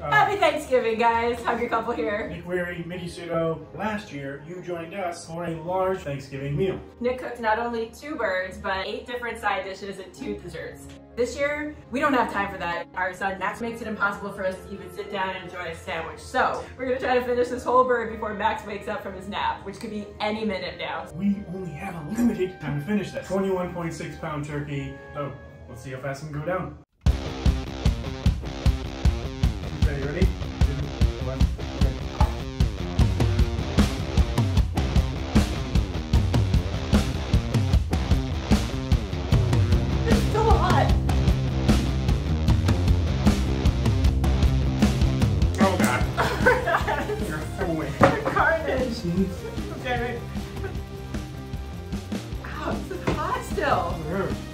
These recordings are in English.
Uh, Happy Thanksgiving, guys. Hungry couple here. Nick Wehry, Miki Sudo. Last year, you joined us for a large Thanksgiving meal. Nick cooked not only two birds, but eight different side dishes and two desserts. This year, we don't have time for that. Our son Max makes it impossible for us to even sit down and enjoy a sandwich. So, we're gonna try to finish this whole bird before Max wakes up from his nap, which could be any minute now. We only have a limited time to finish this. 21.6 pound turkey. Oh, let's see how fast we can go down. Ready? Two, one, okay. It's so hot. Oh god. You're throwing. Carnage. Okay. Ow, this is hot still. Yeah.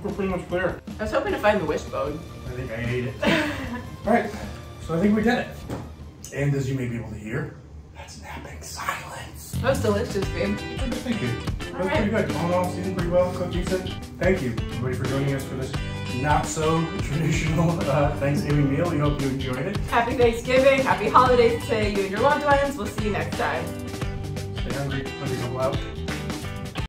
Think we're pretty much there. I was hoping to find the wishbone. I think I ate it. All right, so I think we did it. And as you may be able to hear, that's napping silence. That was delicious, babe. Thank you. That was All pretty good. All in all, seasoned pretty well, cooked decent. Thank you, everybody, for joining us for this not so traditional uh, Thanksgiving meal. We hope you enjoyed it. Happy Thanksgiving, happy holidays to you and your loved ones. We'll see you next time. Stay hungry, hungry, go out.